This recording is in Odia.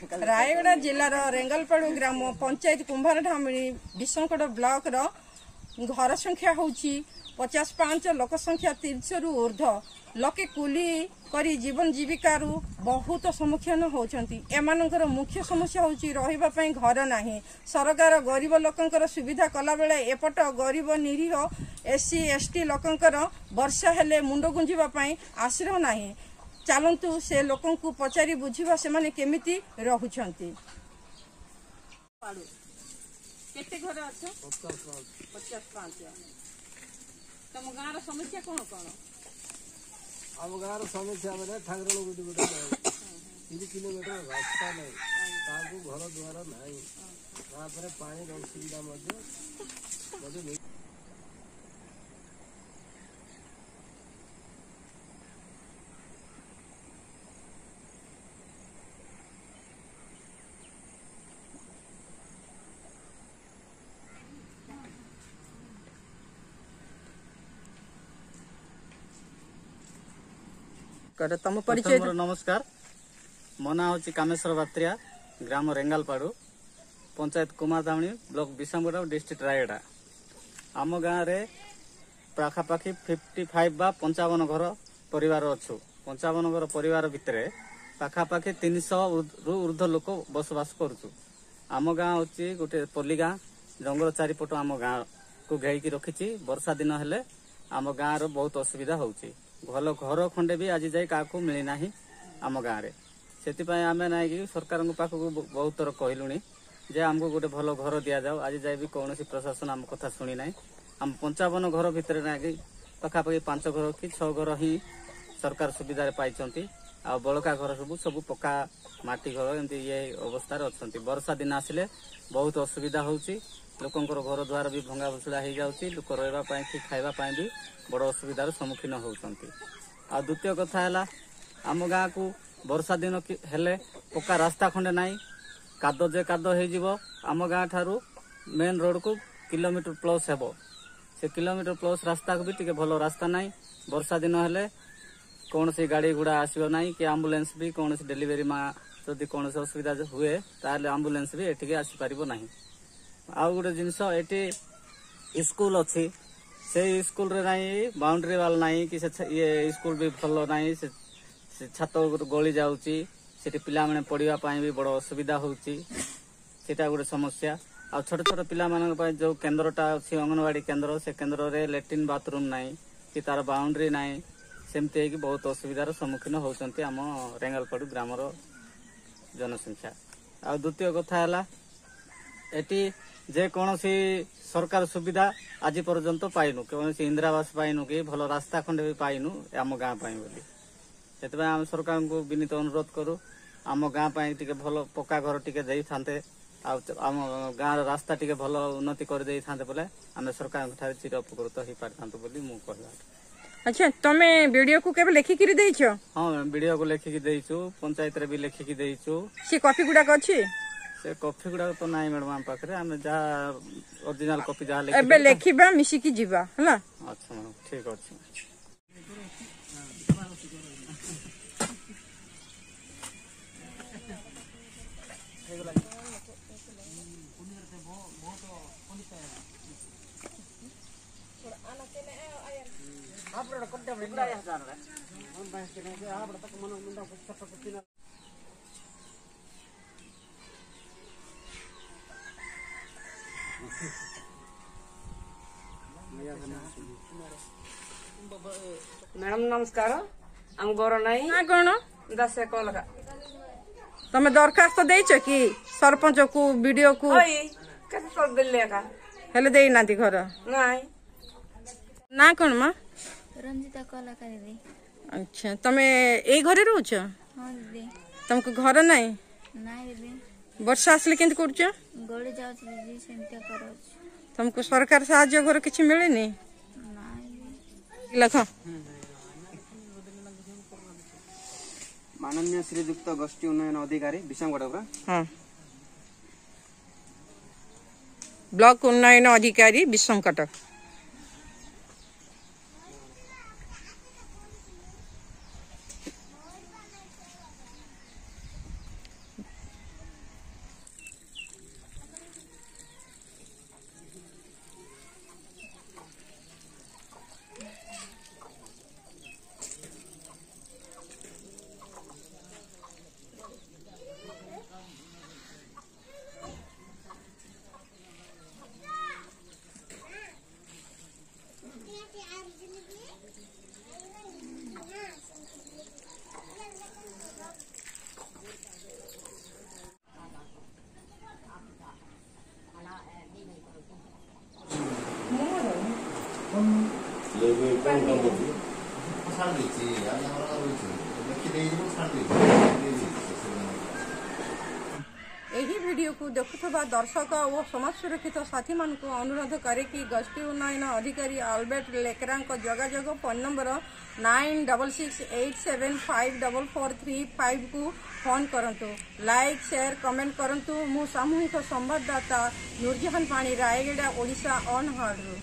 ରାୟଗଡ଼ା ଜିଲ୍ଲାର ରେଙ୍ଗଲପାଡୁ ଗ୍ରାମ ପଞ୍ଚାୟତ କୁମ୍ଭାରଢାମଣି ବିଶଙ୍କଡ଼ ବ୍ଲକର ଘର ସଂଖ୍ୟା ହେଉଛି ପଚାଶ ପାଞ୍ଚ ଲୋକ ସଂଖ୍ୟା ତିରିଶରୁ ଉର୍ଦ୍ଧ୍ୱ ଲୋକେ କୁଲି କରି ଜୀବନ ଜୀବିକାରୁ ବହୁତ ସମ୍ମୁଖୀନ ହେଉଛନ୍ତି। ଏମାନଙ୍କର ମୁଖ୍ୟ ସମସ୍ୟା ହେଉଛି ରହିବା ପାଇଁ ଘର ନାହିଁ। ସରକାର ଗରିବ ଲୋକଙ୍କର ସୁବିଧା କଲାବେଳେ ଏପଟ ଗରିବ ନିରୀହ ଏସ୍ସି ଏସ୍ଟି ଲୋକଙ୍କର ବର୍ଷା ହେଲେ ମୁଣ୍ଡ ଗୁଞ୍ଜିବା ପାଇଁ ଆଶ୍ରୟ ନାହିଁ। ଚାଲନ୍ତୁ ସେ ଲୋକଙ୍କୁ ପଚାରି ବୁଝିବା ସେମାନେ କେମିତି ରହୁଛନ୍ତି। କେତେ ଘର ଅଛ? ପଚାଶ ପାଞ୍ଚ। ତମ ଗାଁର ସମସ୍ୟା କଣ କଣ? ଆମ ଗାଁର ସମସ୍ୟା ମାନେ ଠାକୁର ଗୋଟେ ଗୋଟେ ନାହିଁ ତିନି କିଲୋମିଟର ରାସ୍ତା ନାହିଁ। କାହାକୁ ଘର ଦ୍ୱାର ନାହିଁ। ତାପରେ ପାଣିର ଅସୁବିଧା ମଧ୍ୟ କର ତମ ପରିଚୟ ନମସ୍କାର। ମୋ ନାଁ ହେଉଛି କାମେଶ୍ୱର ବାତ୍ରିଆ ଗ୍ରାମ ରେଙ୍ଗାଲପାଡୁ ପଞ୍ଚାୟତ କୁମାରଧାମଣୀ ବ୍ଲକ ବିଶାମଗଡ଼ ଡିଷ୍ଟ୍ରିକ୍ଟ ରାୟଗଡ଼ା। ଆମ ଗାଁରେ ପାଖାପାଖି ଫିଫ୍ଟି ଫାଇଭ ବା ପଞ୍ଚାବନ ଘର ପରିବାର ଅଛୁ। ପଞ୍ଚାବନ ଘର ପରିବାର ଭିତରେ ପାଖାପାଖି ତିନିଶହ ରୁ ଉର୍ଦ୍ଧ୍ୱ ଲୋକ ବସବାସ କରୁଛୁ। ଆମ ଗାଁ ହେଉଛି ଗୋଟେ ପଲ୍ଲୀ ଗାଁ ଜଙ୍ଗଲ ଚାରିପଟ ଆମ ଗାଁକୁ ଘେରିକି ରଖିଛି। ବର୍ଷା ଦିନ ହେଲେ ଆମ ଗାଁର ବହୁତ ଅସୁବିଧା ହେଉଛି। ଭଲ ଘର ଖଣ୍ଡେ ବି ଆଜି ଯାଇ କାହାକୁ ମିଳିନାହିଁ ଆମ ଗାଁରେ। ସେଥିପାଇଁ ଆମେ ନାଇକି ସରକାରଙ୍କ ପାଖକୁ ବ- ବହୁତ ଥର କହିଲୁଣି ଯେ ଆମକୁ ଗୋଟେ ଭଲ ଘର ଦିଆଯାଉ। ଆଜି ଯାଇ ବି କୌଣସି ପ୍ରଶାସନ ଆମ କଥା ଶୁଣି ନାହିଁ ଆମ ପଞ୍ଚାବନ ଘର ଭିତରେ ନାଇକି ପାଖାପାଖି ପାଞ୍ଚ ଘର କି ଛଅ ଘର ହିଁ ସରକାର ସୁବିଧାରେ ପାଇଛନ୍ତି। ଆଉ ବଳକା ଘର ସବୁ ସବୁ ପକ୍କା ମାଟି ଘର ଏମିତି ଇଏ ଅବସ୍ଥାରେ ଅଛନ୍ତି। ବର୍ଷା ଦିନ ଆସିଲେ ବହୁତ ଅସୁବିଧା ହେଉଛି। ଲୋକଙ୍କର ଘର ଦ୍ୱାର ବି ଭଙ୍ଗା ଭୁଷୁଡ଼ା ହେଇଯାଉଛି ଲୋକ ରହିବା ପାଇଁ କି ଖାଇବା ପାଇଁ ବି ବଡ଼ ଅସୁବିଧାର ସମ୍ମୁଖୀନ ହେଉଛନ୍ତି। ଆଉ ଦ୍ୱିତୀୟ କଥା ହେଲା ଆମ ଗାଁକୁ ବର୍ଷା ଦିନ ହେଲେ ପକ୍କା ରାସ୍ତା ଖଣ୍ଡେ ନାହିଁ। କାଦ ଯେ କାଦ ହେଇଯିବ ଆମ ଗାଁ ଠାରୁ ମେନ୍ ରୋଡକୁ କିଲୋମିଟର ପ୍ଲସ୍ ହେବ। ସେ କିଲୋମିଟର ପ୍ଲସ୍ ରାସ୍ତାକୁ ବି ଟିକେ ଭଲ ରାସ୍ତା ନାହିଁ। ବର୍ଷା ଦିନ ହେଲେ କୌଣସି ଗାଡ଼ି ଘୋଡ଼ା ଆସିବ ନାହିଁ କି ଆମ୍ବୁଲାନ୍ସ ବି କୌଣସି ଡେଲିଭରି ମା ଯଦି କୌଣସି ଅସୁବିଧା ହୁଏ ତାହେଲେ ଆମ୍ବୁଲାନ୍ସ ବି ଏଠିକି ଆସିପାରିବ ନାହିଁ। ଆଉ ଗୋଟେ ଜିନିଷ ଏଠି ସ୍କୁଲ ଅଛି। ସେଇ ସ୍କୁଲରେ ନାହିଁ ବାଉଣ୍ଡ୍ରି ୱାଲ୍ ନାହିଁ କି ସେ ଇଏ ସ୍କୁଲ ବି ଭଲ ନାହିଁ ସେ ସେ ଛାତ ଉପରୁ ଗଳି ଯାଉଛି। ସେଠି ପିଲାମାନେ ପଢିବା ପାଇଁ ବି ବଡ଼ ଅସୁବିଧା ହେଉଛି। ସେଇଟା ଗୋଟେ ସମସ୍ୟା। ଆଉ ଛୋଟ ଛୋଟ ପିଲାମାନଙ୍କ ପାଇଁ ଯୋଉ କେନ୍ଦ୍ରଟା ଅଛି ଅଙ୍ଗନବାଡି କେନ୍ଦ୍ର ସେ କେନ୍ଦ୍ରରେ ଲାଟ୍ରିନ୍ ବାଥରୁମ୍ ନାହିଁ କି ତାର ବାଉଣ୍ଡ୍ରି ନାହିଁ। ସେମିତି ହେଇକି ବହୁତ ଅସୁବିଧାର ସମ୍ମୁଖୀନ ହେଉଛନ୍ତି ଆମ ରେଙ୍ଗାଲପାଡୁ ଗ୍ରାମର ଜନସଂଖ୍ୟା। ଆଉ ଦ୍ୱିତୀୟ କଥା ହେଲା ଏଠି ଯେକୌଣସି ସରକାର ସୁବିଧା ଆଜି ପର୍ଯ୍ୟନ୍ତ ପାଇନୁ କୌଣସି ଇନ୍ଦିରାବାସ ପାଇନୁ କି ଭଲ ରାସ୍ତା ଖଣ୍ଡେ ବି ପାଇନୁ ଆମ ଗାଁ ପାଇଁ ବୋଲି। ସେଥିପାଇଁ ଆମେ ସରକାରଙ୍କୁ ବିନୀତ ଅନୁରୋଧ କରୁ ଆମ ଗାଁ ପାଇଁ ଟିକେ ଭଲ ପକ୍କା ଘର ଟିକେ ଦେଇଥାନ୍ତେ ଆଉ ଆମ ଗାଁର ରାସ୍ତା ଟିକେ ଭଲ ଉନ୍ନତି କରିଦେଇଥାନ୍ତେ ବୋଲେ ଆମେ ସରକାରଙ୍କ ଠାରେ ଚିର ଉପକୃତ ହେଇପାରିଥାନ୍ତୁ ବୋଲି ମୁଁ କହିବା ଆଚ୍ଛା ତମେ ଭିଡିଓକୁ କେବେ ଲେଖିକିରି ଦେଇଛ? ହଁ ବିଡିଓକୁ ଲେଖିକି ଦେଇଛୁ ପଞ୍ଚାୟତରେ ବି ଲେଖିକି ଦେଇଛୁ। ସେ କପି ଗୁଡାକ ଅଛି? ସେ କଫି ଗୁଡାକ ତ ନାହିଁ ମ୍ୟାଡମ ଆମ ପାଖରେ ଆମେ ଯାହା ଅରିଜିନାଲ କପି ଯାହା ଏବେ ଲେଖିଛୁ ଲେଖିବା ମିଶିକି ଯିବା ହେଲା ଆଚ୍ଛା ମ୍ୟାଡମ ଠିକ ଅଛି ମ୍ୟାଡ଼ାମ ନମସ୍କାର। ଆମ ଘର ନାହିଁ ନା କଣ ଦାସ କଲକା ତମେ ଦରଖାସ୍ତ ଦେଇଛ କି? ସରପଞ୍ଚକୁ ବିଡିଓକୁ? ହଇ କେତେ କରିଦେଲି ଏକା? ହେଲେ ଦେଇନାହାନ୍ତି ଘର? ନାଇଁ। ନା କଣ ମା? ରଞ୍ଜିତା କଲାକା ଦିଦି। ଆଚ୍ଛା ତମେ ଏଇ ଘରେ ରହୁଛ? ହଁ ଦିଦି। ତମକୁ ଘର ନାହିଁ ନାଇଁ ଦିଦି। ବର୍ଷା ଆସିଲେ କେମିତି କରୁଛ? ଗଳି ଯାଉଛି ଦିଦି ସେମିତିଆ କରାଉଛି ତମକୁ ସରକାର ସାହାଯ୍ୟ ଘର କିଛି ମିଳେନି? ନାଇଁ ଲେଖ। ମାନନୀୟ ଶ୍ରୀଯୁକ୍ତ କରୁଛୁ ଛାଡ଼ି ଦେଇଛି ଆଜି ଆମର ରହିଛି ଲେଖି ଦେଇଯିବୁ ଛାଡ଼ି ଦେଇଛି ଏହି ଭିଡିଓକୁ ଦେଖୁଥିବା ଦର୍ଶକ ଓ ସମାଜ ସୁରକ୍ଷିତ ସାଥୀମାନଙ୍କୁ ଅନୁରୋଧ କରେ କି ଗୋଷ୍ଠୀ ଉନ୍ନୟନ ଅଧିକାରୀ ଆଲବର୍ଟ ଲେକରାଙ୍କ ଯୋଗାଯୋଗ phone number nine double six eight seven five double four three ଫାଇଭ୍କୁ phone କରନ୍ତୁ। ଲାଇକ୍ ସେୟାର କମେଣ୍ଟ କରନ୍ତୁ। ମୁଁ ସାମୂହିକ ସମ୍ବାଦଦାତା ନୁରଜାହାନ ପାଣି ରାୟଗଡ଼ା ଓଡ଼ିଶା ଅନ୍ ହାର୍ଡରୁ।